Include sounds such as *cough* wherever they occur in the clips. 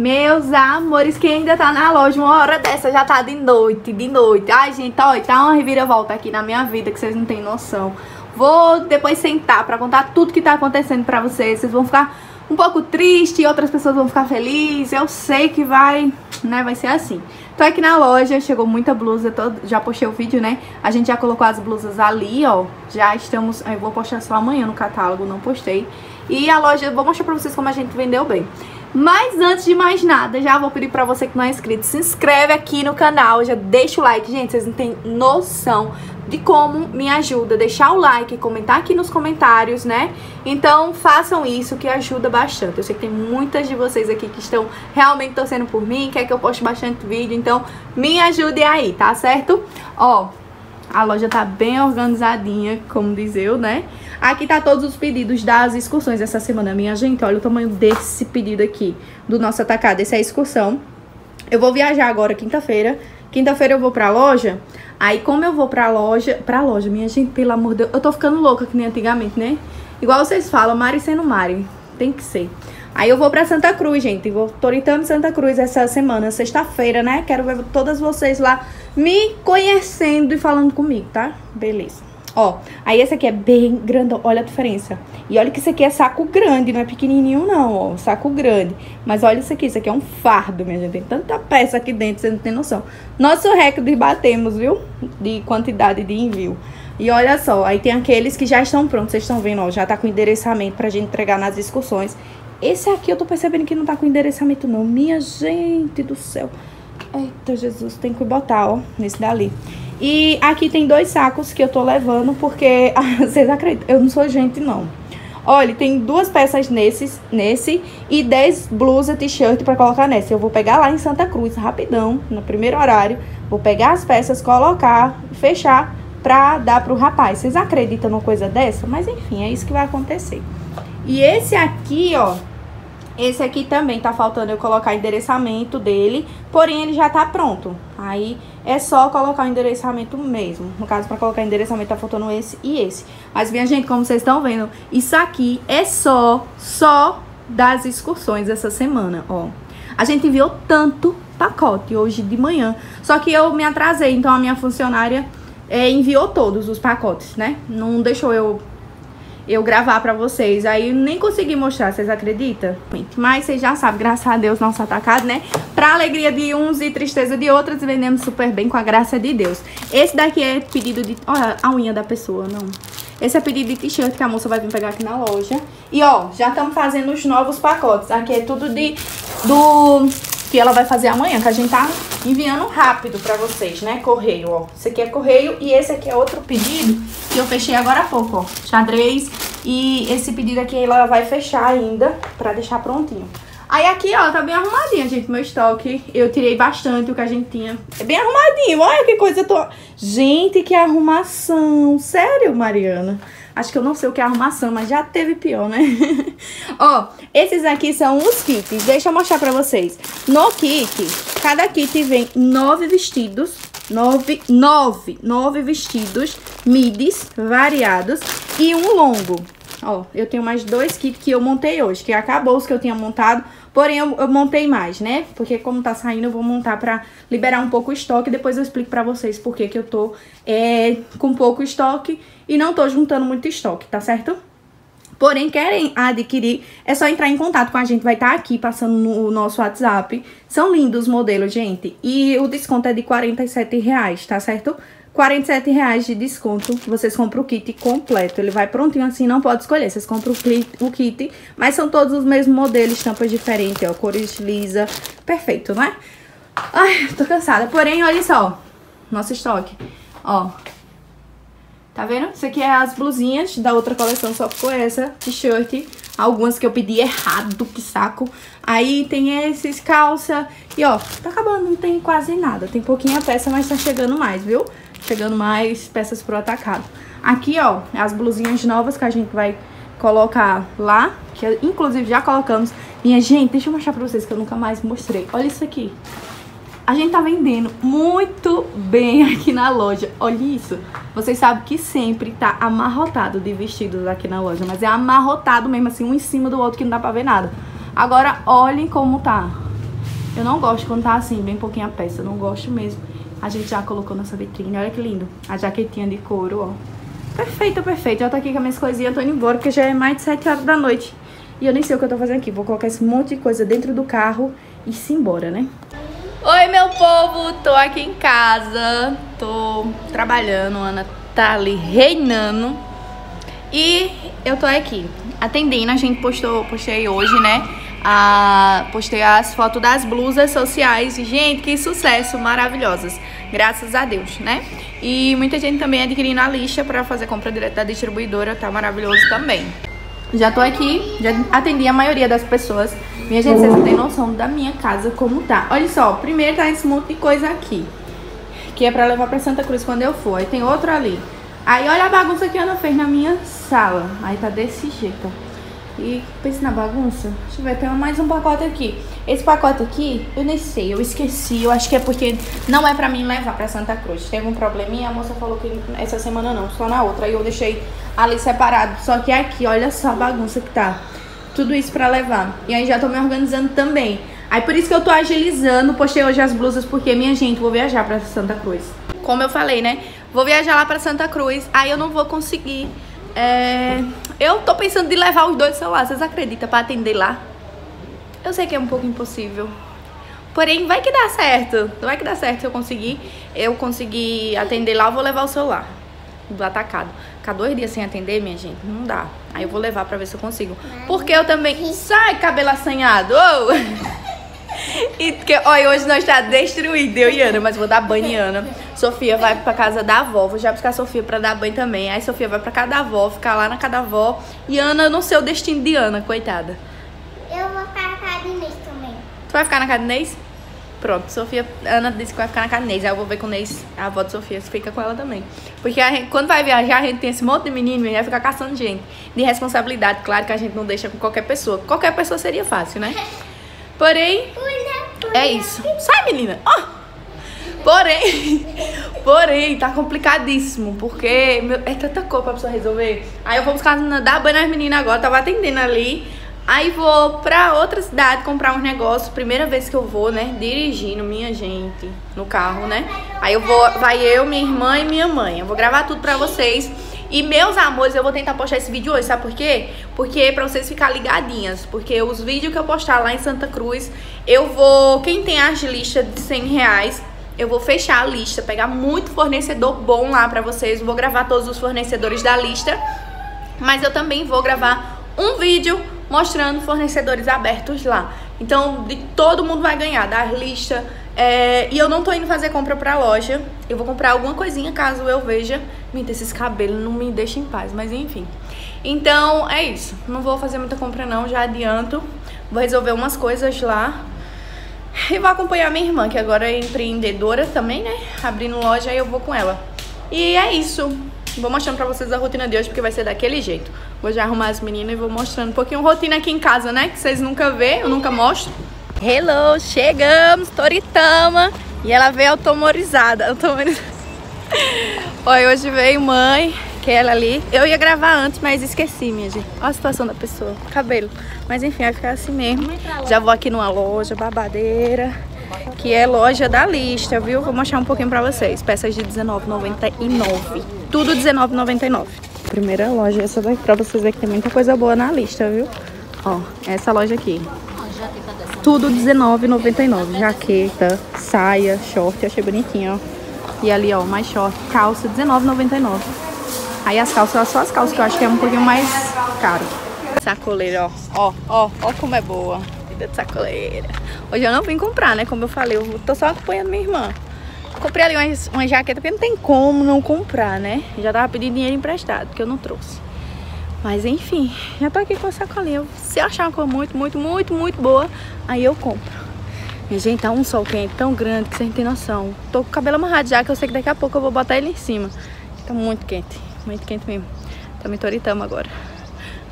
Meus amores, quem ainda tá na loja uma hora dessa já tá de noite, de noite. Ai, gente, ó, tá uma reviravolta aqui na minha vida que vocês não têm noção. Vou depois sentar pra contar tudo que tá acontecendo pra vocês. Vocês vão ficar um pouco tristes, outras pessoas vão ficar felizes. Eu sei que vai, né, vai ser assim. Tô aqui na loja, chegou muita blusa, tô, já postei o vídeo, né? A gente já colocou as blusas ali, ó. Já estamos, eu vou postar só amanhã no catálogo, não postei. E a loja, vou mostrar pra vocês como a gente vendeu bem. Mas antes de mais nada, já vou pedir pra você que não é inscrito, se inscreve aqui no canal, já deixa o like. Gente, vocês não têm noção de como me ajuda. Deixar o like, comentar aqui nos comentários, né? Então façam isso que ajuda bastante. Eu sei que tem muitas de vocês aqui que estão realmente torcendo por mim, quer que eu poste bastante vídeo, então me ajude aí, tá certo? Ó, a loja tá bem organizadinha, como diz eu, né? Aqui tá todos os pedidos das excursões dessa semana. Minha gente, olha o tamanho desse pedido aqui, do nosso atacado. Essa é a excursão. Eu vou viajar agora, quinta-feira. Quinta-feira eu vou pra loja. Aí, como eu vou pra loja... Pra loja, minha gente, pelo amor de Deus. Eu tô ficando louca, que nem antigamente, né? Igual vocês falam, Mari sendo Mari. Tem que ser. Aí eu vou pra Santa Cruz, gente. Vou, em Santa Cruz essa semana, sexta-feira, né? Quero ver todas vocês lá me conhecendo e falando comigo, tá? Beleza. Ó, aí esse aqui é bem grande, olha a diferença. E olha que esse aqui é saco grande, não é pequenininho não, ó, saco grande. Mas olha isso aqui, isso aqui é um fardo, minha gente. Tem tanta peça aqui dentro, você não tem noção. Nosso recorde batemos, viu? De quantidade de envio. E olha só, aí tem aqueles que já estão prontos, vocês estão vendo, ó, já tá com endereçamento pra gente entregar nas excursões. Esse aqui eu tô percebendo que não tá com endereçamento não, minha gente do céu. Eita, Jesus, tem que botar, ó, nesse dali. E aqui tem dois sacos que eu tô levando, porque *laughs* vocês acreditam, eu não sou gente não. Olha, tem duas peças nesses, nesse e 10 blusas, t-shirt para colocar nessa. Eu vou pegar lá em Santa Cruz, rapidão, no primeiro horário. Vou pegar as peças, colocar, fechar pra dar pro rapaz. Vocês acreditam numa coisa dessa? Mas enfim, é isso que vai acontecer. E esse aqui, ó, esse aqui também tá faltando eu colocar endereçamento dele, porém ele já tá pronto. Aí é só colocar o endereçamento mesmo. No caso, para colocar endereçamento tá faltando esse e esse. Mas, minha gente, como vocês estão vendo, isso aqui é só, só das excursões essa semana, ó. A gente enviou tanto pacote hoje de manhã, só que eu me atrasei, então a minha funcionária é, enviou todos os pacotes, né? Não deixou eu eu gravar pra vocês. Aí nem consegui mostrar, vocês acreditam? Mas vocês já sabem, graças a Deus, nosso atacado, né? Pra alegria de uns e tristeza de outros, vendemos super bem com a graça de Deus. Esse daqui é pedido de... Olha a unha da pessoa, não... Esse é pedido de t-shirt que a moça vai vir pegar aqui na loja. E, ó, já estamos fazendo os novos pacotes. Aqui é tudo de... Do que ela vai fazer amanhã, que a gente tá enviando rápido pra vocês, né? Correio, ó. Esse aqui é correio e esse aqui é outro pedido que eu fechei agora há pouco, ó. Xadrez. E esse pedido aqui ela vai fechar ainda pra deixar prontinho. Aí aqui, ó, tá bem arrumadinha, gente, meu estoque. Eu tirei bastante o que a gente tinha. É bem arrumadinho, olha que coisa tô... Gente, que arrumação. Sério, Mariana? Acho que eu não sei o que é arrumação, mas já teve pior, né? *laughs* Ó, esses aqui são os kits. Deixa eu mostrar pra vocês. No kit, cada kit vem nove vestidos. Nove, nove, nove vestidos midis variados e um longo. Ó, eu tenho mais dois kits que eu montei hoje, que acabou os que eu tinha montado, porém eu, eu montei mais, né? Porque como tá saindo, eu vou montar pra liberar um pouco o estoque, depois eu explico pra vocês por que eu tô é, com pouco estoque e não tô juntando muito estoque, tá certo? Porém, querem adquirir, é só entrar em contato com a gente, vai estar tá aqui passando no nosso WhatsApp. São lindos os modelos, gente. E o desconto é de R$ reais, tá certo? 47 reais de desconto, vocês compram o kit completo. Ele vai prontinho assim, não pode escolher. Vocês compram o kit, mas são todos os mesmos modelos, estampas diferentes, ó. Cores lisa, perfeito, né? Ai, tô cansada. Porém, olha só, nosso estoque. Ó, tá vendo? Isso aqui é as blusinhas da outra coleção, só ficou essa t-shirt. Algumas que eu pedi errado, que saco. Aí tem esses calça. E ó, tá acabando, não tem quase nada. Tem pouquinha peça, mas tá chegando mais, viu? Chegando mais peças pro atacado. Aqui, ó, as blusinhas novas que a gente vai colocar lá, que inclusive já colocamos. Minha gente, deixa eu mostrar pra vocês que eu nunca mais mostrei. Olha isso aqui. A gente tá vendendo muito bem *laughs* aqui na loja. Olha isso. Vocês sabem que sempre tá amarrotado de vestidos aqui na loja. Mas é amarrotado mesmo, assim, um em cima do outro, que não dá pra ver nada. Agora, olhem como tá. Eu não gosto quando tá assim, bem pouquinho a peça. Eu não gosto mesmo. A gente já colocou nossa vitrine. Olha que lindo. A jaquetinha de couro, ó. Perfeito, perfeito. Já tô aqui com as minhas coisinhas. Tô indo embora porque já é mais de 7 horas da noite. E eu nem sei o que eu tô fazendo aqui. Vou colocar esse monte de coisa dentro do carro e se embora, né? Oi, meu povo! Tô aqui em casa. Tô trabalhando. Ana tá ali reinando. E eu tô aqui atendendo. A gente postou, postei hoje, né? A, postei as fotos das blusas sociais. Gente, que sucesso, maravilhosas. Graças a Deus, né? E muita gente também adquirindo a lixa para fazer compra direto da distribuidora, tá maravilhoso também. Já tô aqui, já atendi a maioria das pessoas. Minha gente, vocês não têm noção da minha casa como tá. Olha só, primeiro tá esse monte de coisa aqui. Que é pra levar pra Santa Cruz quando eu for. Aí tem outro ali. Aí olha a bagunça que a Ana fez na minha sala. Aí tá desse jeito, ó. E pense na bagunça. Deixa eu ver, tem mais um pacote aqui. Esse pacote aqui, eu nem sei, eu esqueci. Eu acho que é porque não é pra mim levar pra Santa Cruz. Teve um probleminha, a moça falou que essa semana não, só na outra. Aí eu deixei ali separado. Só que aqui, olha só a bagunça que tá. Tudo isso pra levar. E aí já tô me organizando também. Aí por isso que eu tô agilizando. Postei hoje as blusas porque, minha gente, vou viajar pra Santa Cruz. Como eu falei, né? Vou viajar lá pra Santa Cruz. Aí eu não vou conseguir é, eu tô pensando de levar os dois celulares. Vocês acreditam pra atender lá? Eu sei que é um pouco impossível. Porém, vai que dá certo. Vai que dá certo se eu conseguir. Eu conseguir atender lá, eu vou levar o celular. Do atacado. Ficar dois dias sem atender, minha gente, não dá. Aí eu vou levar pra ver se eu consigo. Porque eu também. Sai, cabelo assanhado! Oh! *laughs* *laughs* E que, olha, hoje nós está destruído, eu e Ana, mas vou dar banho em Ana. Sofia vai pra casa da avó, vou já buscar a Sofia pra dar banho também. Aí Sofia vai pra casa da avó, ficar lá na casa da avó. E Ana, não sei o destino de Ana, coitada. Eu vou ficar na casa de Inês também. Tu vai ficar na casa de Inês? Pronto, Sofia, Ana disse que vai ficar na casa de Inês. Aí eu vou ver com o Inês, a avó de Sofia, fica com ela também. Porque gente, quando vai viajar, a gente tem esse monte de menino e vai ficar caçando gente. De responsabilidade, claro que a gente não deixa com qualquer pessoa. Qualquer pessoa seria fácil, né? *laughs* Porém, é isso. Sai, menina. Oh. Porém, *laughs* porém, tá complicadíssimo, porque meu, é tanta coisa pra pessoa resolver. Aí eu vou buscar dar banho nas meninas agora, tava atendendo ali. Aí vou pra outra cidade comprar uns negócios. Primeira vez que eu vou, né? Dirigindo, minha gente, no carro, né? Aí eu vou, vai eu, minha irmã e minha mãe. Eu vou gravar tudo pra vocês. E meus amores, eu vou tentar postar esse vídeo hoje, sabe por quê? Porque é pra vocês ficarem ligadinhas. Porque os vídeos que eu postar lá em Santa Cruz, eu vou... Quem tem as listas de 100 reais, eu vou fechar a lista, pegar muito fornecedor bom lá pra vocês. Vou gravar todos os fornecedores da lista. Mas eu também vou gravar um vídeo mostrando fornecedores abertos lá. Então, de, todo mundo vai ganhar da lista. É, e eu não tô indo fazer compra pra loja. Eu vou comprar alguma coisinha caso eu veja. Minta, esses cabelos não me deixam em paz, mas enfim. Então, é isso. Não vou fazer muita compra não, já adianto. Vou resolver umas coisas lá. E vou acompanhar minha irmã, que agora é empreendedora também, né? Abrindo loja, aí eu vou com ela. E é isso. Vou mostrando pra vocês a rotina de hoje, porque vai ser daquele jeito. Vou já arrumar as meninas e vou mostrando um pouquinho rotina aqui em casa, né? Que vocês nunca vê, eu nunca mostro. Hello, chegamos, Toritama. E ela veio automorizada. automorizada. *laughs* Olha, hoje veio mãe, que ela ali. Eu ia gravar antes, mas esqueci, minha gente. Olha a situação da pessoa, cabelo. Mas enfim, vai ficar assim mesmo. Já vou aqui numa loja babadeira, que é loja da lista, viu? Vou mostrar um pouquinho pra vocês. Peças de R$19,99. Tudo R$19,99. Primeira loja, essa daqui, pra vocês verem que tem muita coisa boa na lista, viu? Ó, essa loja aqui. Tudo R$19,99. Jaqueta, saia, short, achei bonitinho, ó. E ali, ó, mais short, calça, R$19,99. Aí as calças, só as calças que eu acho que é um pouquinho mais caro. Sacoleira, ó. Ó, ó, ó como é boa. Vida de sacoleira. Hoje eu não vim comprar, né? Como eu falei, eu tô só acompanhando minha irmã. Comprei ali uma, uma jaqueta, porque não tem como não comprar, né? Já tava pedindo dinheiro emprestado, que eu não trouxe. Mas enfim, já tô aqui com a sacolinha. Se achar uma coisa muito, muito, muito, muito boa, aí eu compro. Minha gente, tá um sol quente tão grande que vocês não tem noção. Tô com o cabelo amarrado já, que eu sei que daqui a pouco eu vou botar ele em cima. Tá muito quente, muito quente mesmo. Tá me toritando agora.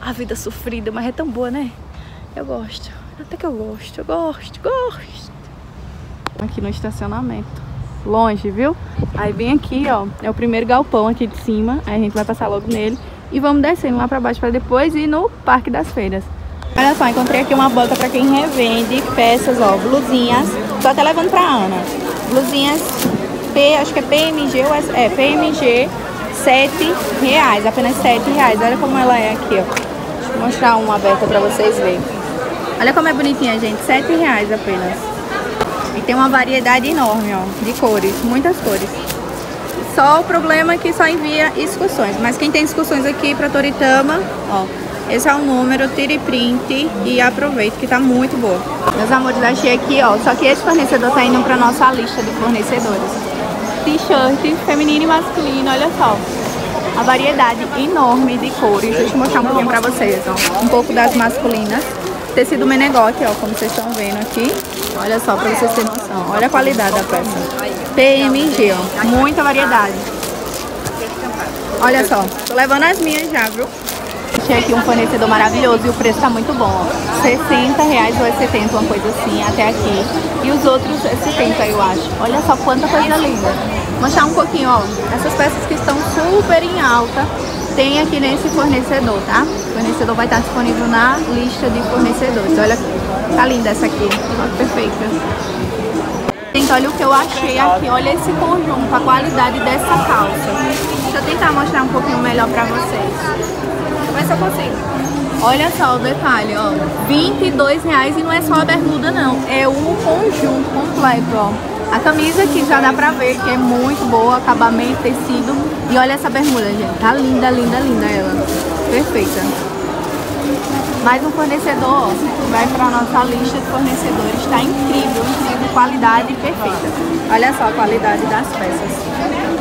A vida sofrida, mas é tão boa, né? Eu gosto. Até que eu gosto, eu gosto, gosto. Aqui no estacionamento longe, viu? Aí vem aqui, ó, é o primeiro galpão aqui de cima, aí a gente vai passar logo nele e vamos descendo lá pra baixo pra depois ir no Parque das Feiras. Olha só, encontrei aqui uma banca pra quem revende peças, ó, blusinhas. Tô até levando pra Ana. Blusinhas P, acho que é PMG, é PMG, 7 reais, apenas 7 reais. Olha como ela é aqui, ó. Vou mostrar uma aberta pra vocês verem. Olha como é bonitinha, gente, 7 reais apenas. E tem uma variedade enorme, ó, de cores, muitas cores. Só o problema é que só envia excursões. Mas quem tem excursões aqui pra Toritama, ó, esse é o número, tire print e aproveite que tá muito boa. Meus amores, achei aqui, ó, só que esse fornecedor tá indo pra nossa lista de fornecedores. T-shirt feminino e masculino, olha só. A variedade enorme de cores. Deixa eu mostrar um pouquinho pra vocês, ó. Um pouco das masculinas. Tecido menegote, ó, como vocês estão vendo aqui. Olha só, pra vocês terem noção. Olha a qualidade da peça. PMG, ó. Muita variedade. Olha só, tô levando as minhas já, viu? Achei aqui um fornecedor maravilhoso e o preço tá muito bom, ó. 60 reais ou é 70, uma coisa assim, até aqui. E os outros é 70, eu acho. Olha só quanta coisa linda. Mostrar um pouquinho, ó. Essas peças que estão super em alta, tem aqui nesse fornecedor, tá? O fornecedor vai estar disponível na lista de fornecedores. Olha, tá linda essa aqui. Perfeita. Gente, olha o que eu achei aqui. Olha esse conjunto, a qualidade dessa calça. Deixa eu tentar mostrar um pouquinho melhor pra vocês. Consigo. Olha só o detalhe, ó. 22 reais e não é só a bermuda, não. É o conjunto completo, ó. A camisa aqui já dá pra ver que é muito boa, acabamento, tecido. E olha essa bermuda, gente. Tá linda, linda, linda ela. Perfeita. Mais um fornecedor vai para a nossa lista de fornecedores. Está incrível, incrível, qualidade perfeita. Olha só a qualidade das peças.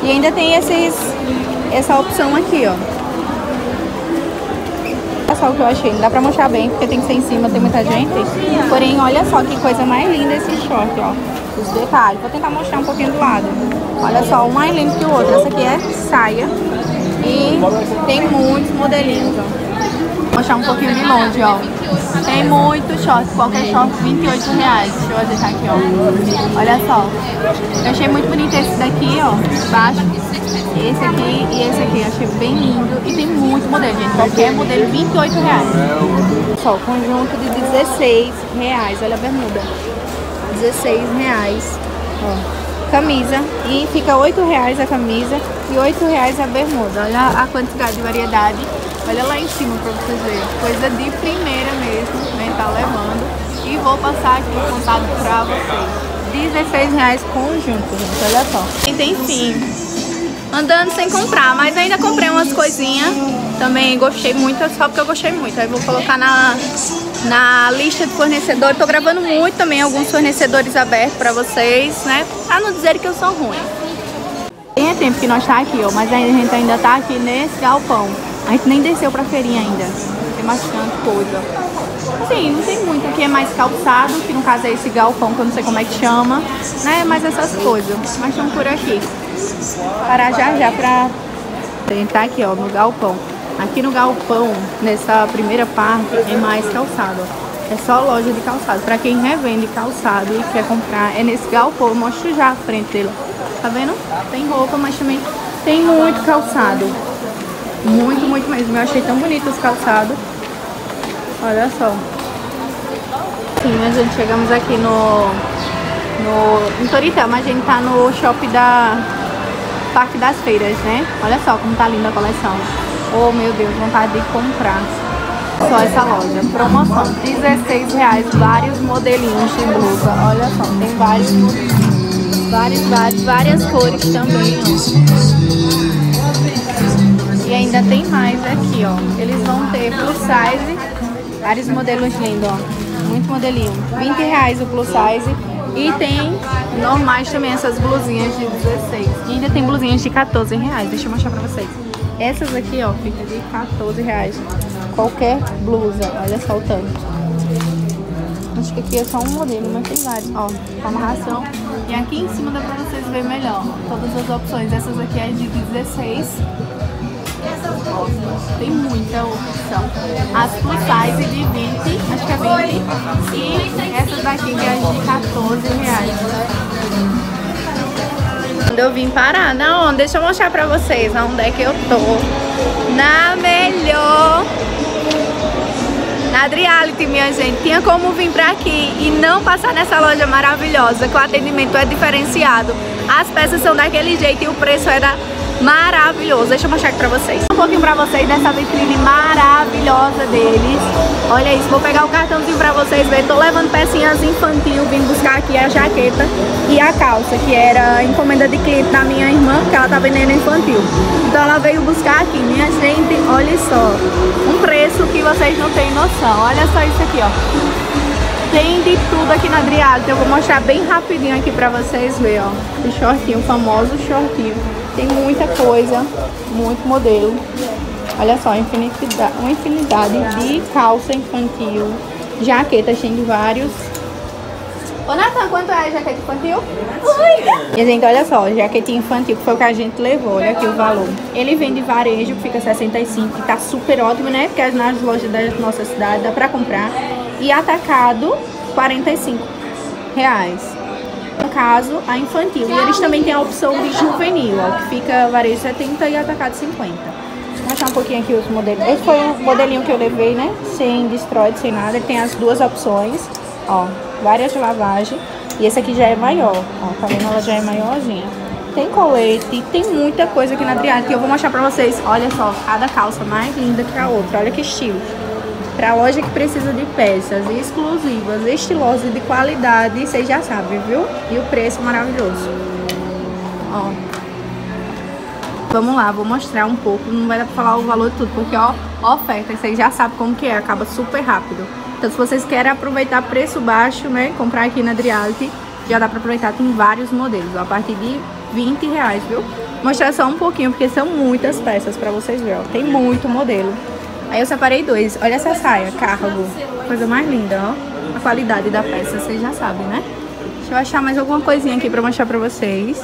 E ainda tem esses, essa opção aqui, ó. Só o que eu achei. Não dá pra mostrar bem, porque tem que ser em cima, tem muita gente. Porém, olha só que coisa mais linda esse short, ó. Os detalhes. Vou tentar mostrar um pouquinho do lado. Olha só, um mais lindo que o outro. Essa aqui é saia. E tem muitos modelinhos, ó. Mostrar um pouquinho de longe, ó. Tem muito short, qualquer short 28 reais. Deixa eu deixar aqui, ó. Olha só. Eu achei muito bonito esse daqui, ó, baixo. Esse aqui e esse aqui, eu achei bem lindo. E tem muito modelo, gente. Qualquer modelo, 28 reais. Só, conjunto de 16 reais. Olha a bermuda. 16 reais. Ó. Camisa. E fica 8 reais a camisa e 8 reais a bermuda. Olha a quantidade de variedade. Olha lá em cima pra vocês verem. Coisa de primeira mesmo, né? Tá levando. E vou passar aqui o contato pra vocês. 16 reais conjunto, gente. Olha só. Enfim, andando sem comprar, mas ainda comprei umas coisinhas. Também gostei muito, só porque eu gostei muito. Aí vou colocar na, na lista de fornecedores. Tô gravando muito também alguns fornecedores abertos pra vocês, né? Pra não dizer que eu sou ruim. Tem tempo que nós tá aqui, ó, mas a gente ainda tá aqui nesse galpão. A gente nem desceu pra feirinha ainda. Tem bastante coisa. Assim, não tem muito aqui, é mais calçado, que no caso é esse galpão, que eu não sei como é que chama, né? Mas essas coisas. Mas estão por aqui. Parar já já pra tentar aqui, ó, no galpão. Aqui no galpão, nessa primeira parte, é mais calçado. É só loja de calçado. Pra quem revende calçado e quer comprar, é nesse galpão. Eu mostro já a frente dele. Tá vendo? Tem roupa, mas também tem muito calçado. Muito, muito mesmo. Eu achei tão bonito os calçados. Olha só. Sim, a gente chegamos aqui no... no em Toritama, a gente tá no shopping da Parque das Feiras, né? Olha só como tá linda a coleção. Oh, meu Deus, vontade de comprar. Só essa loja. Promoção, 16 reais, vários modelinhos de blusa. Olha só, tem vários Vários, vários, várias cores também, ó. E ainda tem mais aqui, ó. Eles vão ter plus size, vários modelos lindos, ó. Muito modelinho. 20 reais o plus size. E tem normais também, essas blusinhas de 16. E ainda tem blusinhas de 14 reais. Deixa eu mostrar pra vocês. Essas aqui, ó, fica de 14 reais. Qualquer blusa. Olha só o tanto. Acho que aqui é só um modelo, mas tem vários. Ó, com amarração. E aqui em cima dá pra vocês verem melhor. Todas as opções. Essas aqui é de 16 tem muita opção. As plus size de 20, acho que é 20. E essas daqui que é de 14 reais. Quando eu vim parar, onde? Deixa eu mostrar pra vocês onde é que eu tô. Na melhor na Adriality, minha gente. Tinha como vir pra aqui e não passar nessa loja maravilhosa, que o atendimento é diferenciado. As peças são daquele jeito e o preço era maravilhoso. Deixa eu mostrar aqui pra vocês. Um pouquinho pra vocês dessa vitrine maravilhosa deles. Olha isso, vou pegar o cartãozinho pra vocês verem. Tô levando pecinhas infantil, vim buscar aqui a jaqueta e a calça, que era encomenda de cliente da minha irmã, que ela tá vendendo infantil. Então ela veio buscar aqui. Minha gente, olha só. Um preço que vocês não têm noção. Olha só isso aqui, ó. Tem de tudo aqui na Adriata. Eu vou mostrar bem rapidinho aqui pra vocês verem, ó. O shortinho, o famoso shortinho. Tem muita coisa, muito modelo. Olha só, infinidade, uma infinidade de calça infantil. Jaquetas, tem de vários. Ô Natan, quanto é a jaqueta infantil? Oi! E gente, olha só, jaquetinha infantil, que foi o que a gente levou, olha aqui o valor. Ele vem de varejo, que fica 65, que tá super ótimo, né? Porque nas lojas da nossa cidade dá pra comprar. E atacado, 45 reais no caso, a infantil. E eles também têm a opção de juvenil, ó, que fica varejo 70 e atacado 50. Vou mostrar um pouquinho aqui os modelos. Esse foi o modelinho que eu levei, né? Sem destroy, sem nada. Ele tem as duas opções, ó, várias de lavagem. E esse aqui já é maior, ó, tá vendo? Ela já é maiorzinha. Tem colete, tem muita coisa aqui na Adriana que eu vou mostrar pra vocês. Olha só, cada calça mais linda que a outra. Olha que estilo. Para loja que precisa de peças exclusivas, estilosas e de qualidade, vocês já sabem, viu? E o preço maravilhoso. Ó. Vamos lá, vou mostrar um pouco. Não vai dar pra falar o valor de tudo, porque ó, oferta, vocês já sabem como que é, acaba super rápido. Então se vocês querem aproveitar preço baixo, né, comprar aqui na Adriality, já dá pra aproveitar, tem vários modelos, ó, a partir de 20 reais, viu? Mostrar só um pouquinho, porque são muitas peças pra vocês verem, ó. Tem muito modelo. Aí eu separei dois. Olha essa saia, cargo. Coisa mais linda, ó. A qualidade da peça, vocês já sabem, né? Deixa eu achar mais alguma coisinha aqui pra mostrar pra vocês.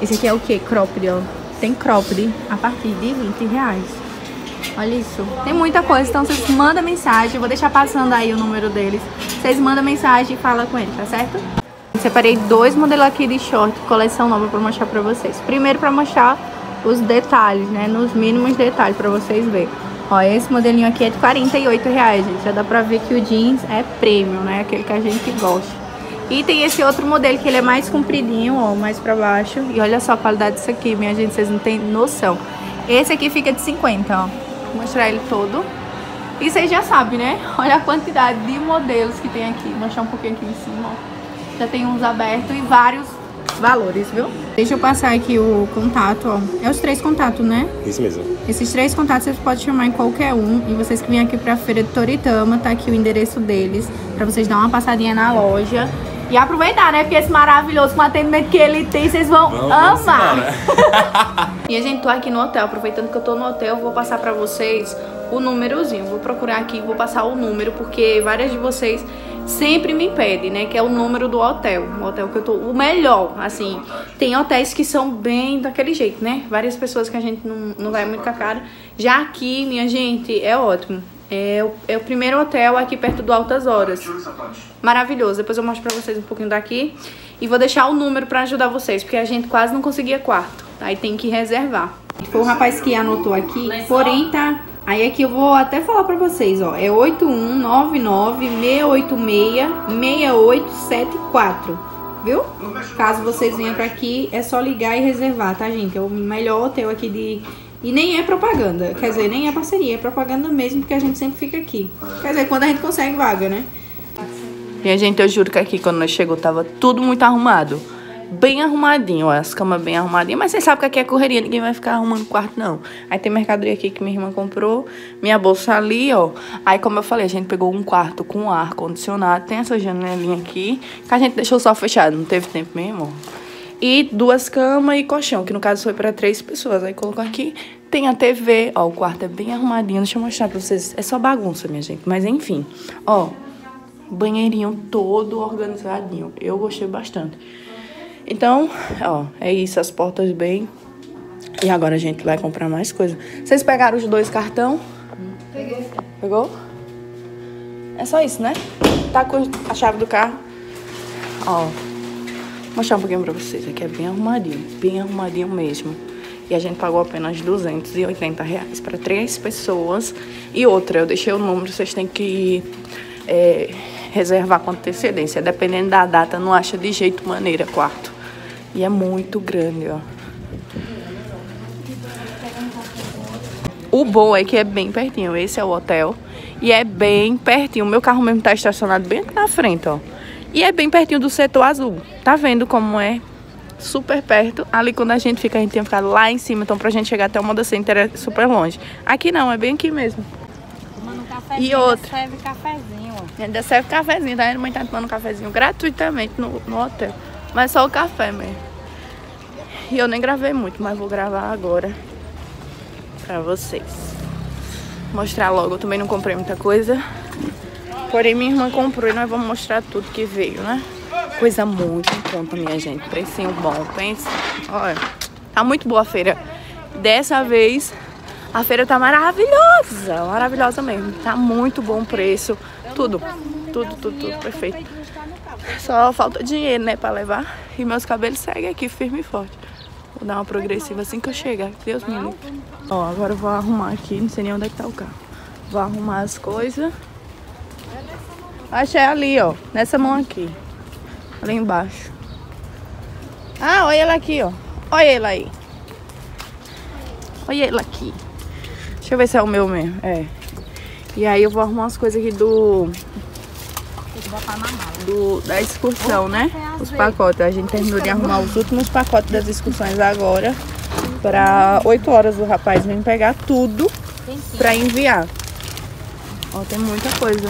Esse aqui é o que? Cropped, ó. Tem cropped a partir de 20 reais. Olha isso. Tem muita coisa, então vocês mandam mensagem. Eu vou deixar passando aí o número deles. Vocês mandam mensagem e falam com eles, tá certo? Separei dois modelos aqui de short, coleção nova pra mostrar pra vocês. Primeiro pra mostrar os detalhes, né? Nos mínimos detalhes pra vocês verem. Ó, esse modelinho aqui é de 48 reais, gente. Já dá pra ver que o jeans é premium, né? Aquele que a gente gosta. E tem esse outro modelo que ele é mais compridinho, ó, mais pra baixo. E olha só a qualidade disso aqui, minha gente, vocês não têm noção. Esse aqui fica de 50, ó. Vou mostrar ele todo. E vocês já sabem, né? *laughs* Olha a quantidade de modelos que tem aqui. Vou mostrar um pouquinho aqui em cima, ó. Já tem uns abertos e vários valores, viu? Deixa eu passar aqui o contato, ó. É os três contatos, né? Isso mesmo. Esses três contatos vocês podem chamar em qualquer um. E vocês que vêm aqui pra feira de Toritama, tá aqui o endereço deles. Pra vocês dar uma passadinha na loja. E aproveitar, né? Porque esse maravilhoso com atendimento que ele tem, vocês vão Vamos amar. *laughs* e a gente tô aqui no hotel. Aproveitando que eu tô no hotel, vou passar pra vocês o númerozinho. Vou procurar aqui, vou passar o número, porque várias de vocês sempre me pedem, né? Que é o número do hotel. O hotel que eu tô. O melhor, assim. Tem hotéis que são bem daquele jeito, né? Várias pessoas que a gente não, não vai muito com a cara. Já aqui, minha gente, é ótimo. É o, é o primeiro hotel aqui perto do Altas Horas. Maravilhoso. Depois eu mostro pra vocês um pouquinho daqui. E vou deixar o número pra ajudar vocês, porque a gente quase não conseguia quarto. Aí tem que reservar. Foi o rapaz que anotou aqui, porém tá Aí aqui eu vou até falar pra vocês, ó. É 8199-686-6874, viu? Caso vocês venham pra aqui, é só ligar e reservar, tá, gente? É o melhor hotel aqui de... E nem é propaganda, quer dizer, nem é parceria, é propaganda mesmo, porque a gente sempre fica aqui. Quer dizer, quando a gente consegue vaga, né? E a gente, eu juro que aqui quando nós chegou tava tudo muito arrumado. Bem arrumadinho, ó, as camas bem arrumadinhas. Mas vocês sabem que aqui é correria, ninguém vai ficar arrumando quarto, não. Aí tem mercadoria aqui que minha irmã comprou. Minha bolsa ali, ó. Aí, como eu falei, a gente pegou um quarto com ar condicionado. Tem essa janelinha aqui, que a gente deixou só fechado, não teve tempo mesmo, ó. E duas camas e colchão, que no caso foi para três pessoas. Aí colocou aqui, tem a TV, ó, o quarto é bem arrumadinho. Deixa eu mostrar pra vocês. É só bagunça, minha gente. Mas enfim, ó, banheirinho todo organizadinho. Eu gostei bastante. Então, ó, é isso, as portas bem. E agora a gente vai comprar mais coisa. Vocês pegaram os dois cartão? Peguei. Pegou? É só isso, né? Tá com a chave do carro. Ó, vou mostrar um pouquinho pra vocês. Aqui é bem arrumadinho, bem arrumadinho mesmo. E a gente pagou apenas 280 reais para três pessoas. E outra, eu deixei o número, vocês têm que é, reservar com antecedência. Dependendo da data, não acha de jeito maneira quarto. E é muito grande, ó. O bom é que é bem pertinho. Esse é o hotel. E é bem pertinho. O meu carro mesmo tá estacionado bem aqui na frente, ó. E é bem pertinho do setor azul. Tá vendo como é super perto. Ali quando a gente fica, a gente tem que ficar lá em cima. Então pra gente chegar até o Moda Center é super longe. Aqui não, é bem aqui mesmo. Tomando um cafezinho, E outra. serve cafezinho, ó. Ainda serve cafezinho, tá? Minha mãe tá tomando cafezinho gratuitamente no, no hotel. Mas só o café mesmo. E eu nem gravei muito, mas vou gravar agora pra vocês. Mostrar logo, eu também não comprei muita coisa. Porém, minha irmã comprou e nós vamos mostrar tudo que veio, né? Coisa muito em conta, minha gente. Precinho bom, pensa. Olha, tá muito boa a feira. Dessa vez, a feira tá maravilhosa. Maravilhosa mesmo. Tá muito bom o preço. Tudo, tudo, tudo, tudo perfeito. Só falta dinheiro, né, pra levar. E meus cabelos seguem aqui, firme e forte. Vou dar uma progressiva assim que eu chegar. Deus me livre. Ó, agora eu vou arrumar aqui. Não sei nem onde é que tá o carro. Vou arrumar as coisas. Achei ali, ó. Nessa mão aqui. Ali embaixo. Ah, olha ela aqui, ó. Olha ela aí. Olha ela aqui. Deixa eu ver se é o meu mesmo. É. E aí eu vou arrumar as coisas aqui do. Do, da excursão, né? Os pacotes. A gente terminou de arrumar os últimos pacotes das excursões agora. Para 8 horas o rapaz vem pegar tudo pra enviar. Ó, tem muita coisa.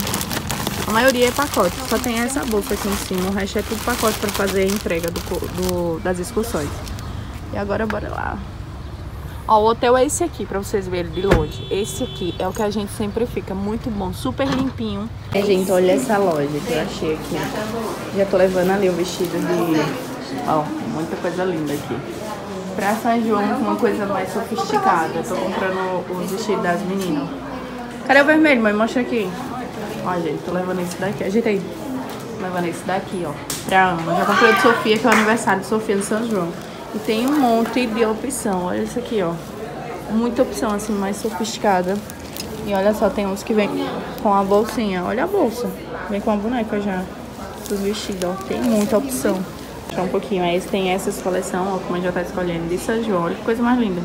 A maioria é pacote. Só tem essa bolsa aqui em cima. O resto é tudo pacote pra fazer a entrega do, do- das excursões. E agora bora lá. Ó, o hotel é esse aqui, pra vocês verem de longe. Esse aqui é o que a gente sempre fica. Muito bom, super limpinho. É, gente, olha essa loja que eu achei aqui. Já tô levando ali o vestido de... Ó, muita coisa linda aqui. Pra São João, uma coisa mais sofisticada. Tô comprando os vestidos das meninas. Cadê o vermelho, mãe? Mostra aqui. Ó, gente, tô levando esse daqui. Ajeita aí. Levando esse daqui, ó. Pra Ana. Já comprei o de Sofia, que é o aniversário de Sofia no São João. E tem um monte de opção. Olha isso aqui, ó. Muita opção, assim, mais sofisticada. E olha só, tem uns que vem com a bolsinha. Olha a bolsa. Vem com a boneca já. Dos vestidos, ó. Tem muita opção. Deixa um pouquinho. Aí tem essas coleções, ó, como a gente já tá escolhendo, de São João. Olha que coisa mais linda.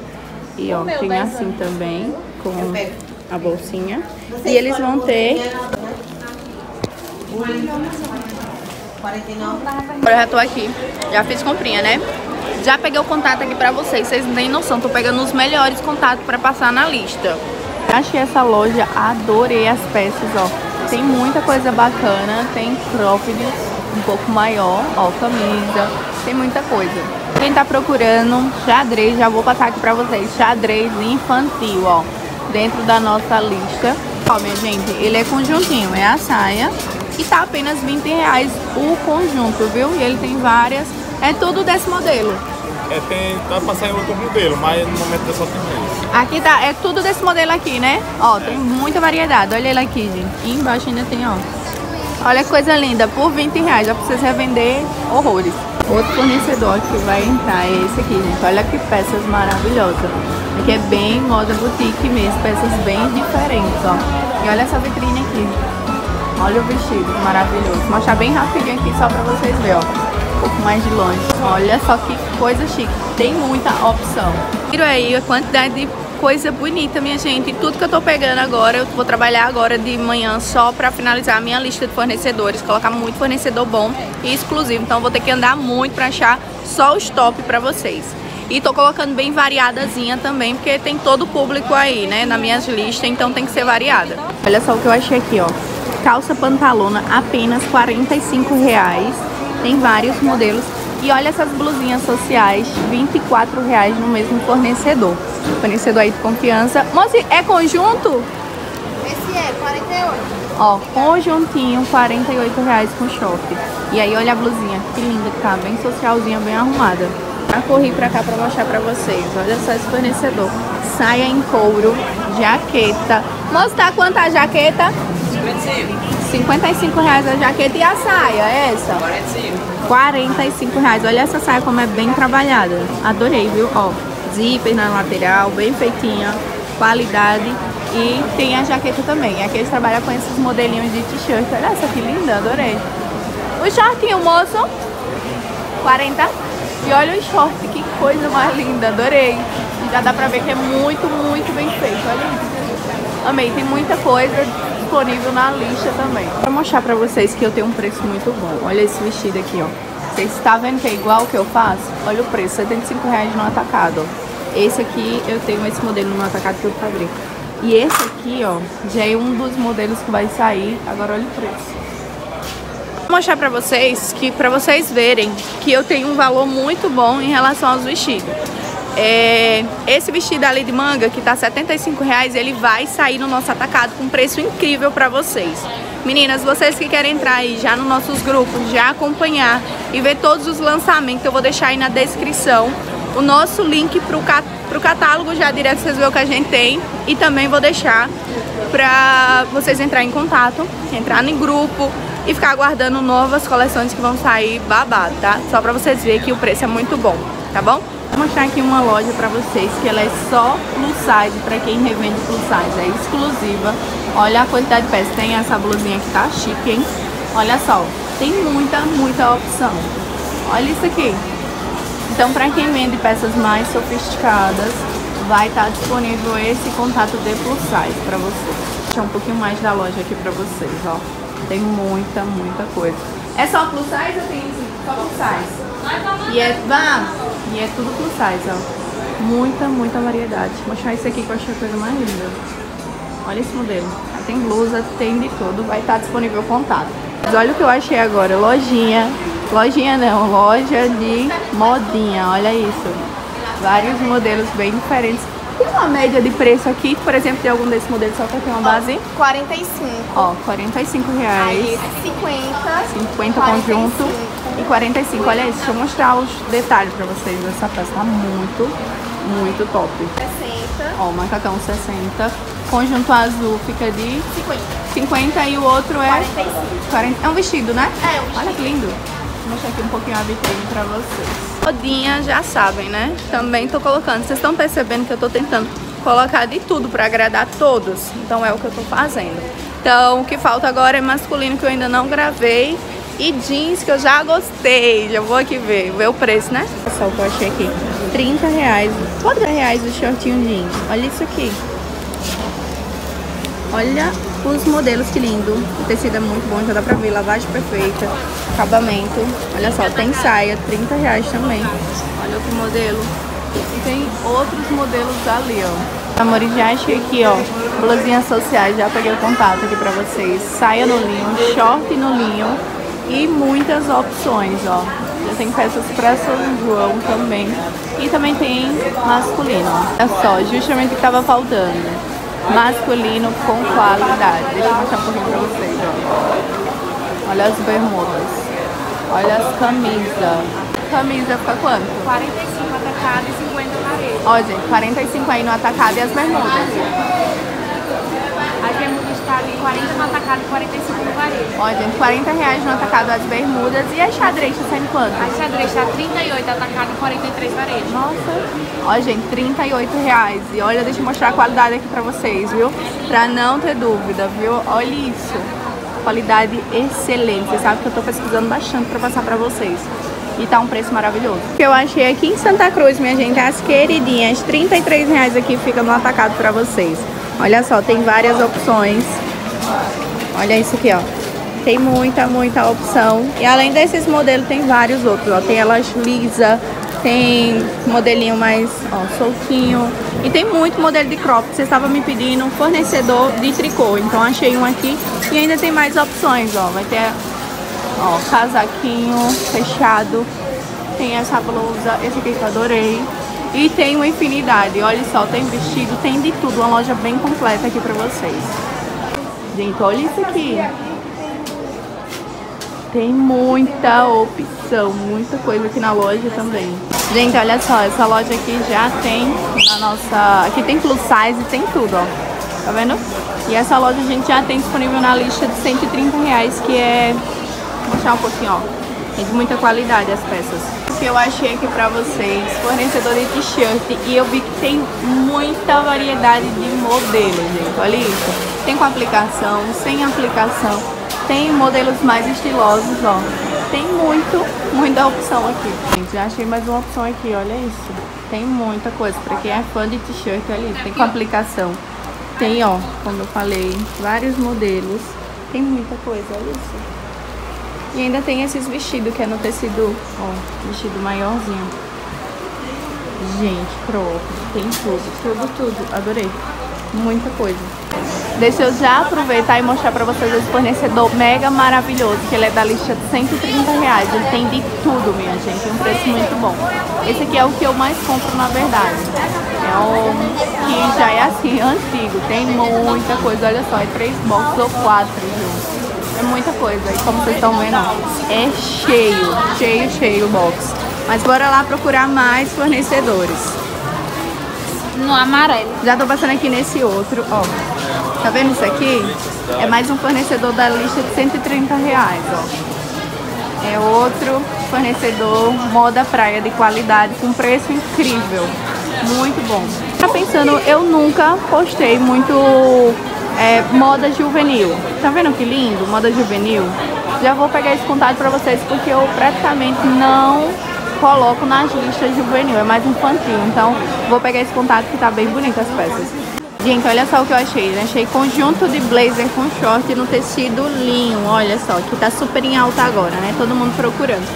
E ó, tem assim também, com a bolsinha. E eles vão ter. Agora eu já tô aqui. Já fiz comprinha, né? Já peguei o contato aqui pra vocês. Vocês não têm noção. Tô pegando os melhores contatos pra passar na lista. Achei essa loja, adorei as peças, ó. Tem muita coisa bacana. Tem cropped um pouco maior, ó, camisa. Tem muita coisa. Quem tá procurando xadrez, já vou passar aqui pra vocês. Xadrez infantil, ó. Dentro da nossa lista. Ó, minha gente, ele é conjuntinho. É a saia. E tá apenas 20 reais o conjunto, viu? E ele tem várias. É tudo desse modelo. É, tem, dá pra sair outro modelo, mas no momento é só tem esse. Aqui tá, é tudo desse modelo aqui, né? Ó, tem muita variedade. Olha ele aqui, gente. E embaixo ainda tem, ó. Olha que coisa linda, por 20 reais. Já precisa revender horrores. Outro fornecedor que vai entrar é esse aqui, gente. Olha que peças maravilhosas. Aqui é bem moda boutique mesmo, peças bem diferentes, ó. E olha essa vitrine aqui. Olha o vestido, maravilhoso. Vou mostrar bem rapidinho aqui só pra vocês verem, ó. Pouco mais de longe. Olha só que coisa chique. Tem muita opção. Viram aí a quantidade de coisa bonita, minha gente. E tudo que eu tô pegando agora, eu vou trabalhar agora de manhã só pra finalizar a minha lista de fornecedores. Colocar muito fornecedor bom e exclusivo. Então vou ter que andar muito pra achar só os top pra vocês. E tô colocando bem variadazinha também, porque tem todo o público aí, né, nas minhas listas, então tem que ser variada. Olha só o que eu achei aqui, ó. Calça pantalona, apenas 45 reais. Tem vários modelos. E olha essas blusinhas sociais, 24 reais no mesmo fornecedor. Fornecedor aí de confiança. Moça, é conjunto? Esse é 48. Ó, conjuntinho, 48 reais com shopping. E aí, olha a blusinha, que linda que tá, bem socialzinha, bem arrumada. Já corri pra cá pra mostrar pra vocês. Olha só esse fornecedor. Saia em couro, jaqueta. Moça, tá quanto a jaqueta? 55 reais a jaqueta e a saia, é essa? 45. 45 reais. Olha essa saia como é bem trabalhada. Adorei, viu? Ó, zíper na lateral, bem feitinha, qualidade. E tem a jaqueta também. Aqui eles trabalham com esses modelinhos de t-shirt. Olha essa que linda, adorei. O shortinho, moço, 40. E olha o short, que coisa mais linda, adorei. Já dá pra ver que é muito, muito bem feito, olha isso. Amei, tem muita coisa disponível na lista também. Vou mostrar pra vocês que eu tenho um preço muito bom. Olha esse vestido aqui, ó. Vocês estão vendo que é igual que eu faço? Olha o preço, 75 reais no atacado. Esse aqui, eu tenho esse modelo no atacado que eu fabrico. E esse aqui, ó, já é um dos modelos que vai sair. Agora olha o preço. Vou mostrar pra vocês, que pra vocês verem que eu tenho um valor muito bom em relação aos vestidos. É, esse vestido ali de manga, que tá 75 reais, ele vai sair no nosso atacado com um preço incrível pra vocês. Meninas, vocês que querem entrar aí já nos nossos grupos, já acompanhar e ver todos os lançamentos, eu vou deixar aí na descrição o nosso link cat pro catálogo já direto, vocês verem o que a gente tem. E também vou deixar pra vocês entrarem em contato, entrar em grupo e ficar aguardando novas coleções que vão sair babado, tá? Só pra vocês verem que o preço é muito bom, tá bom? Vou mostrar aqui uma loja pra vocês que ela é só plus size, pra quem revende plus size, é exclusiva. Olha a quantidade de peças, tem essa blusinha que tá chique, hein? Olha só, tem muita, muita opção. Olha isso aqui. Então, pra quem vende peças mais sofisticadas, vai estar disponível esse contato de plus size pra vocês. Vou deixar um pouquinho mais da loja aqui pra vocês, ó. Tem muita, muita coisa. É só plus size ou tem só plus size? E é, vá, e é tudo plus size, ó. Muita, muita variedade. Vou mostrar esse aqui que eu achei a coisa mais linda. Olha esse modelo. Tem blusa, tem de tudo. Vai estar disponível contato. Mas olha o que eu achei agora. Lojinha. Lojinha não, loja de modinha. Olha isso. Vários modelos bem diferentes. Tem uma média de preço aqui, por exemplo, de algum desses modelos, só pra ter uma base? 45. Ó, 45 reais. Aí, 50. 50 conjunto e 45. Olha isso, deixa eu mostrar os detalhes pra vocês dessa peça. Tá muito, muito top. 60. Ó, macacão 60. Conjunto azul fica de 50. 50 e o outro é 45. 40. É um vestido, né? É, um Olha que lindo. Vou mostrar aqui um pouquinho a vitrine pra vocês. Rodinha, já sabem, né? Também tô colocando. Vocês estão percebendo que eu tô tentando colocar de tudo pra agradar todos. Então é o que eu tô fazendo. Então o que falta agora é masculino que eu ainda não gravei. E jeans que eu já gostei. Já vou aqui ver, ver o preço, né? Olha só o que eu achei aqui. 30 reais. 40 reais o shortinho jeans. Olha isso aqui. Olha os modelos, que lindo. O tecido é muito bom, já dá pra ver. Lavagem perfeita, acabamento. Olha só, tem saia, 30 reais também. Olha outro modelo. E tem outros modelos ali, ó. Amores, já achei aqui, ó. Blusinhas sociais, já peguei o contato aqui pra vocês. Saia no linho, short no linho. E muitas opções, ó. Já tem peças pra São João também. E também tem masculino. Olha só, justamente o que tava faltando masculino com qualidade. Deixa eu mostrar um pouquinho pra vocês, ó. Olha as bermudas. Olha as camisas. Camisa fica quanto? 45 atacado e 50 varejo. Ó, gente, 45 aí no atacado e as bermudas. As bermudas estão ali 40 no atacado e 45 no varejo. Ó, gente, 40 reais no atacado as bermudas e a xadrez tá saindo quanto? A xadrez está 38 atacado e 43 varejo. Nossa. Ó, gente, 38 reais. E olha, deixa eu mostrar a qualidade aqui pra vocês, viu? Pra não ter dúvida, viu? Olha isso. Qualidade excelente. Vocês sabem que eu tô pesquisando bastante pra passar pra vocês. E tá um preço maravilhoso. O que eu achei aqui em Santa Cruz, minha gente, as queridinhas. 33 reais aqui fica no atacado pra vocês. Olha só, tem várias opções. Olha isso aqui, ó. Tem muita, muita opção. E além desses modelos, tem vários outros, ó. Tem elas lisa, tem modelinho mais, ó, soltinho. E tem muito modelo de crop. Vocês estavam me pedindo um fornecedor de tricô. Então achei um aqui. E ainda tem mais opções, ó. Vai ter, ó, casaquinho fechado. Tem essa blusa, esse aqui que eu adorei. E tem uma infinidade. Olha só, tem vestido, tem de tudo. Uma loja bem completa aqui pra vocês. Gente, olha isso aqui. Tem muita opção, muita coisa aqui na loja também. Gente, olha só, essa loja aqui já tem na nossa... Aqui tem plus size, tem tudo, ó. Tá vendo? E essa loja a gente já tem disponível na lista de 130 reais, que é... Vou mostrar um pouquinho, ó. É de muita qualidade as peças. O que eu achei aqui pra vocês, fornecedor de t-shirt, e eu vi que tem muita variedade de modelos, gente. Olha isso. Tem com aplicação, sem aplicação. Tem modelos mais estilosos, ó. Tem muito, muita opção aqui. Gente, já achei mais uma opção aqui, olha isso. Tem muita coisa. Pra quem é fã de t-shirt, olha isso. Tem com aplicação. Tem, ó, como eu falei, vários modelos. Tem muita coisa, olha isso. E ainda tem esses vestidos que é no tecido, ó, vestido maiorzinho. Gente, crop, tem tudo, tudo, tudo. Adorei. Muita coisa. Deixa eu já aproveitar e mostrar pra vocês esse fornecedor mega maravilhoso, que ele é da lista de 130 reais. Ele tem de tudo, minha gente, um preço muito bom. Esse aqui é o que eu mais compro, na verdade. É um que já é assim, antigo. Tem muita coisa, olha só, é três boxes ou quatro juntos. É muita coisa. E como vocês estão vendo, é cheio, cheio, cheio o box. Mas bora lá procurar mais fornecedores. No amarelo. Já tô passando aqui nesse outro, ó. Tá vendo isso aqui? É mais um fornecedor da lista de 130 reais, ó. É outro fornecedor moda praia de qualidade com preço incrível. Muito bom. Tá pensando, eu nunca postei muito é, moda juvenil. Tá vendo que lindo? Moda juvenil. Já vou pegar esse contato pra vocês porque eu praticamente não coloco nas listas juvenil, é mais infantil. Então vou pegar esse contato que tá bem bonito as peças. Gente, olha só o que eu achei. Né? Achei conjunto de blazer com short no tecido linho. Olha só, que tá super em alta agora, né? Todo mundo procurando.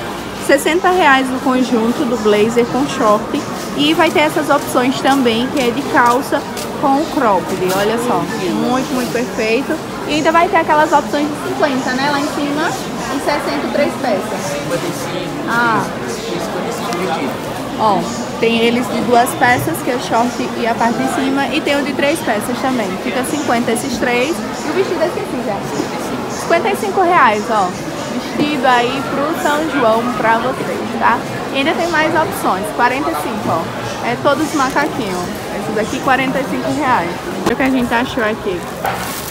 60 reais o conjunto do blazer com short. E vai ter essas opções também, que é de calça com cropped. Olha só, muito, muito perfeito. E ainda vai ter aquelas opções de 50, né? Lá em cima, em 63 peças. Ah. Ó, tem eles de duas peças, que é o short e a parte de cima, e tem o de três peças também. Fica 50 esses três. E o vestido é esqueci já. 55 reais, ó. Vestido aí pro São João pra vocês, tá? E ainda tem mais opções. 45, ó. É todos macaquinhos. Esses daqui, 45 reais. O que a gente achou aqui.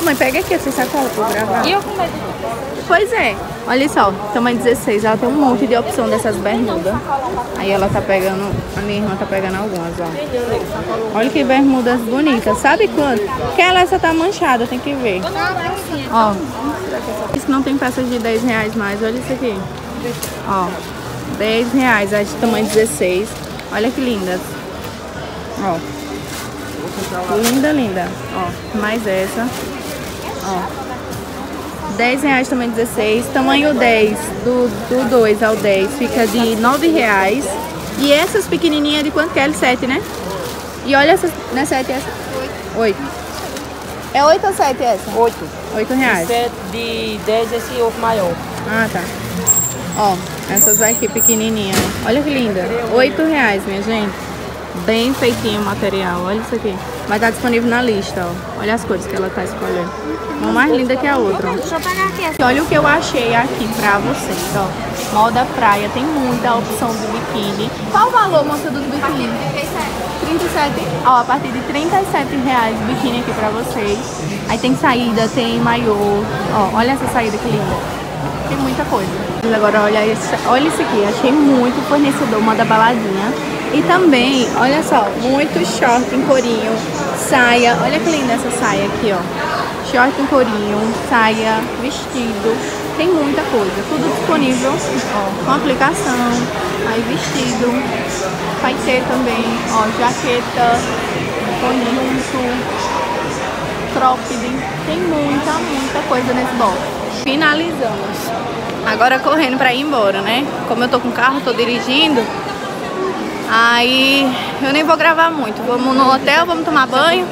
Mãe, pega aqui essa sacola pra gravar. E eu com medo. Pois é, olha só, tamanho 16, ela tem um monte de opção dessas bermudas. Aí ela tá pegando, a minha irmã tá pegando algumas, ó. Olha que bermudas bonitas, sabe quanto? Que ela essa tá manchada, tem que ver. Ó, isso não tem peças de 10 reais mais, olha isso aqui. Ó, 10 reais, é de tamanho 16. Olha que lindas. Ó. Linda, linda. Ó, mais essa. Ó. 10 reais tamanho 16, tamanho 10, do, do 2 ao 10 fica de 9 reais. E essas pequenininhas de quanto que é? L7, né? E olha essas, não é 7 essa? 8. É 8 ou 7 essa? 8. 8 reais. De 10 esse outro maior. Ah, tá. Ó, essas aqui pequenininhas. Olha que linda. 8 reais, minha gente. Bem feitinho o material. Olha isso aqui. Vai estar disponível na lista, ó. Olha as cores que ela tá escolhendo. Uma mais linda que a outra. Deixa eu pegar aqui. Olha o que eu achei aqui pra vocês, ó. Moda praia, tem muita opção de biquíni. Qual o valor, moça, do biquíni? 37. Ó, a partir de 37 reais o biquíni aqui pra vocês. Aí tem saída, tem maiô. Ó, olha essa saída que linda. Tem muita coisa. Mas agora olha esse, olha isso aqui. Achei muito fornecedor, moda baladinha. E também, olha só, muito short em corinho, saia. Olha que linda essa saia aqui, ó. Short em corinho, saia, vestido. Tem muita coisa. Tudo disponível, ó, com aplicação. Aí vestido. Ter também, ó, jaqueta, conjunto, cropped. Tem muita, muita coisa nesse box. Finalizamos. Agora correndo pra ir embora, né? Como eu tô com carro, tô dirigindo. Aí eu nem vou gravar muito. Vamos no hotel, vamos tomar banho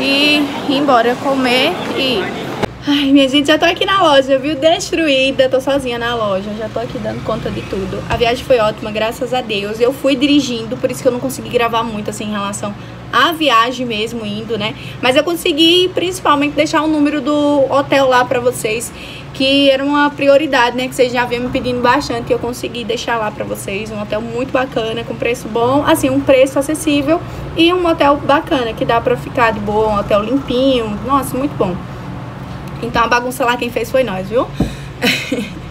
e ir embora comer e. Ai, minha gente, já tô aqui na loja, viu? Destruída, tô sozinha na loja, já tô aqui dando conta de tudo. A viagem foi ótima, graças a Deus. Eu fui dirigindo, por isso que eu não consegui gravar muito assim em relação à viagem mesmo indo, né? Mas eu consegui principalmente deixar o número do hotel lá pra vocês, que era uma prioridade, né? Que vocês já vinham me pedindo bastante, eu consegui deixar lá pra vocês. Um hotel muito bacana, com preço bom, assim, um preço acessível e um hotel bacana, que dá pra ficar de boa, um hotel limpinho. Nossa, muito bom. Então a bagunça lá quem fez foi nós, viu? *laughs*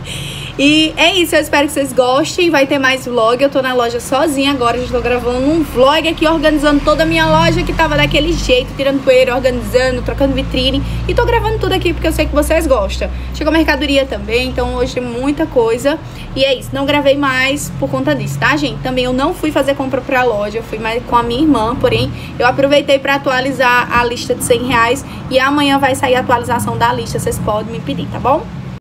E é isso, eu espero que vocês gostem. Vai ter mais vlog. Eu tô na loja sozinha agora. Já tô gravando um vlog aqui, organizando toda a minha loja que tava daquele jeito, tirando poeira, organizando, trocando vitrine. E tô gravando tudo aqui porque eu sei que vocês gostam. Chegou mercadoria também, então hoje tem muita coisa. E é isso, não gravei mais por conta disso, tá, gente? Também eu não fui fazer compra pra loja, eu fui mais com a minha irmã, porém eu aproveitei pra atualizar a lista de 100 reais. E amanhã vai sair a atualização da lista, vocês podem me pedir, tá bom?